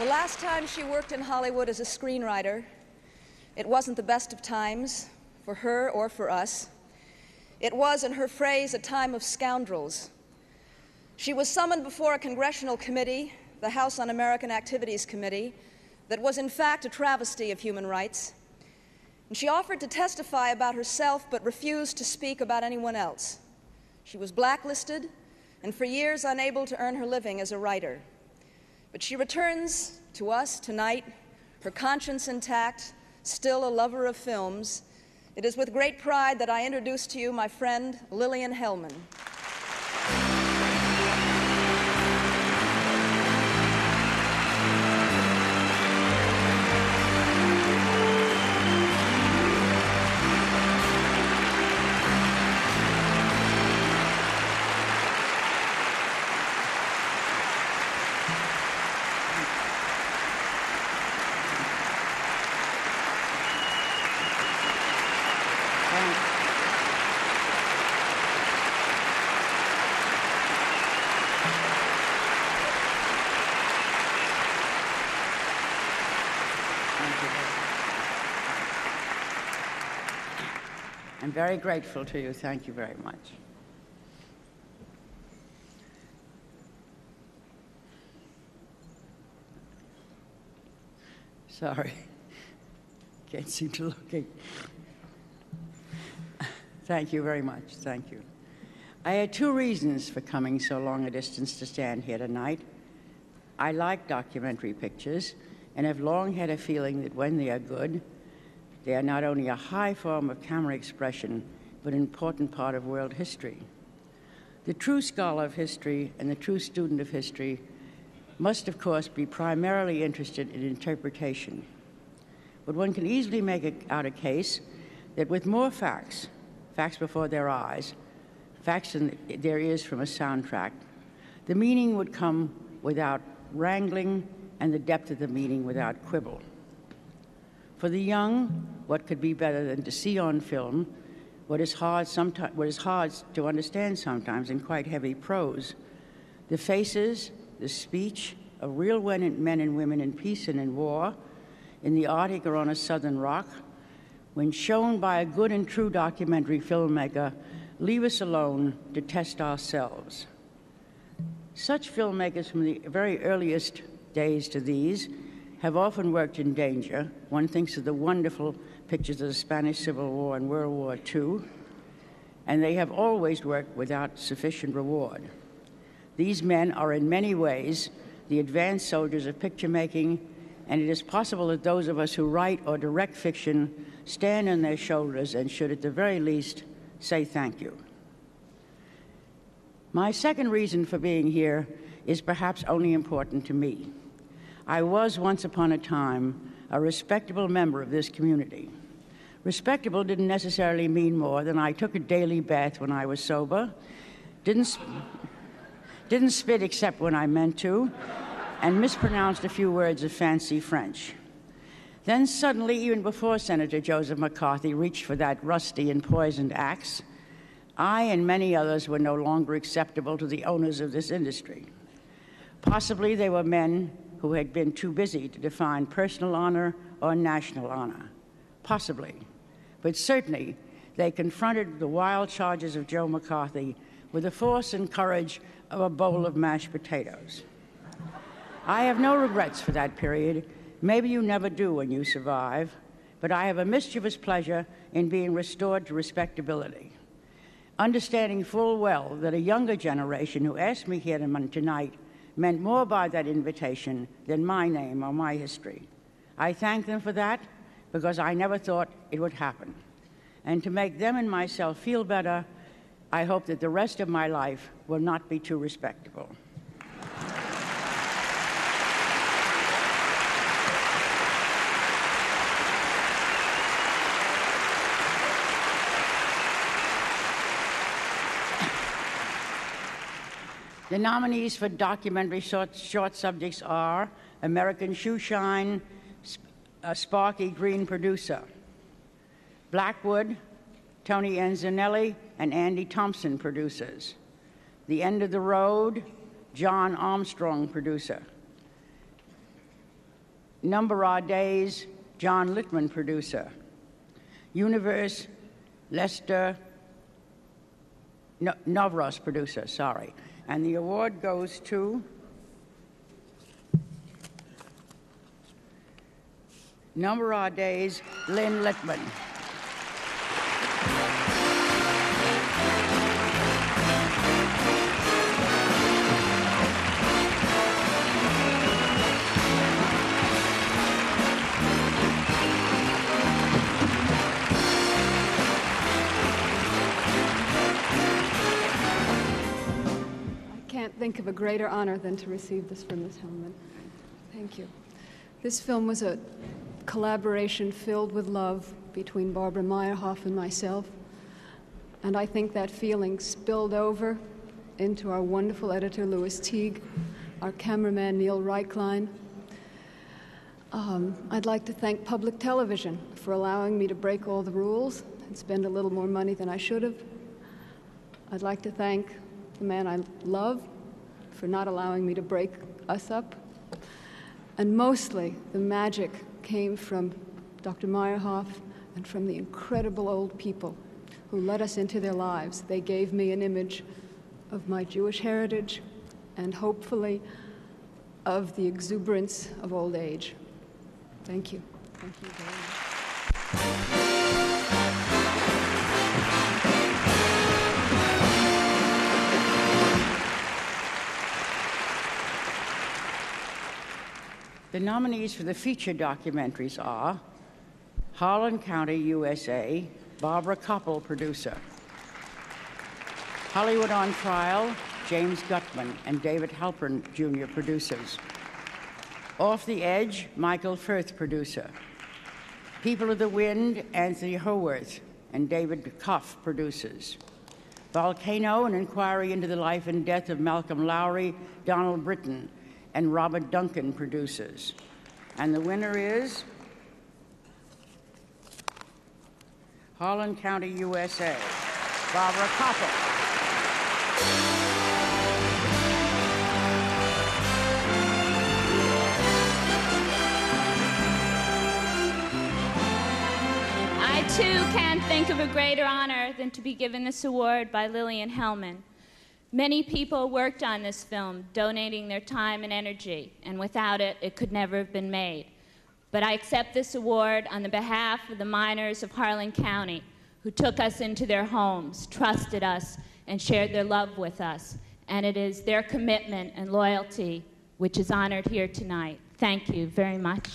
The last time she worked in Hollywood as a screenwriter, it wasn't the best of times for her or for us. It was, in her phrase, a time of scoundrels. She was summoned before a congressional committee, the House Un-American Activities Committee, that was in fact a travesty of human rights. And she offered to testify about herself but refused to speak about anyone else. She was blacklisted and for years unable to earn her living as a writer. But she returns to us tonight, her conscience intact, still a lover of films. It is with great pride that I introduce to you my friend Lillian Hellman. I'm very grateful to you. Thank you very much. Sorry. Can't seem to look. Thank you very much. Thank you. I had two reasons for coming so long a distance to stand here tonight. I like documentary pictures and have long had a feeling that when they are good, they are not only a high form of camera expression, but an important part of world history. The true scholar of history and the true student of history must, of course, be primarily interested in interpretation. But one can easily make out a case that with more facts, facts before their eyes, facts than there is from a soundtrack, the meaning would come without wrangling and the depth of the meaning without quibble. For the young, what could be better than to see on film what is hard, sometimes, what is hard to understand sometimes in quite heavy prose? The faces, the speech of real men and women in peace and in war, in the Arctic or on a southern rock, when shown by a good and true documentary filmmaker, leave us alone to test ourselves. Such filmmakers from the very earliest days to these have often worked in danger. One thinks of the wonderful pictures of the Spanish Civil War and World War II, and they have always worked without sufficient reward. These men are in many ways the advanced soldiers of picture making, and it is possible that those of us who write or direct fiction stand on their shoulders and should, at the very least, say thank you. My second reason for being here is perhaps only important to me. I was once upon a time a respectable member of this community. Respectable didn't necessarily mean more than I took a daily bath when I was sober, didn't, didn't spit except when I meant to, and mispronounced a few words of fancy French. Then suddenly, even before Senator Joseph McCarthy reached for that rusty and poisoned axe, I and many others were no longer acceptable to the owners of this industry. Possibly they were men who had been too busy to define personal honor or national honor. Possibly. But certainly, they confronted the wild charges of Joe McCarthy with the force and courage of a bowl of mashed potatoes. I have no regrets for that period. Maybe you never do when you survive, but I have a mischievous pleasure in being restored to respectability. Understanding full well that a younger generation who asked me here tonight meant more by that invitation than my name or my history. I thank them for that because I never thought it would happen. And to make them and myself feel better, I hope that the rest of my life will not be too respectable. The nominees for documentary short, short subjects are American Shoeshine, a uh, Sparky Greene producer, Blackwood, Tony Ianzelo, and Andy Thomson producers, The End of the Road, John Armstrong producer, Number Our Days, John Littman, producer. Universe, Lester no, Novros, producer, sorry. And the award goes to Number Our Days, Lynne Littman. Think of a greater honor than to receive this from Ms. Hellman. Thank you. This film was a collaboration filled with love between Barbara Myerhoff and myself, and I think that feeling spilled over into our wonderful editor, Lewis Teague, our cameraman, Neil Reichlein. Um, I'd like to thank public television for allowing me to break all the rules and spend a little more money than I should have. I'd like to thank the man I love for not allowing me to break us up. And mostly, the magic came from Dr. Myerhoff and from the incredible old people who let us into their lives. They gave me an image of my Jewish heritage and hopefully of the exuberance of old age. Thank you. Thank you very much. The nominees for the feature documentaries are Harlan County, USA, Barbara Kopple, producer. Hollywood on Trial, James Gutman and David Helpern Jr., producers. Off the Edge, Michael Firth, producer. People of the Wind, Anthony Howarth and David Koff, producers. Volcano, an inquiry into the life and death of Malcolm Lowry, Donald Brittain, and Robert Duncan, produces. And the winner is Harlan County, USA, Barbara Kopple. I too can't think of a greater honor than to be given this award by Lillian Hellman. Many people worked on this film, donating their time and energy, and without it, it could never have been made. But I accept this award on the behalf of the miners of Harlan County who took us into their homes, trusted us, and shared their love with us. And it is their commitment and loyalty which is honored here tonight. Thank you very much.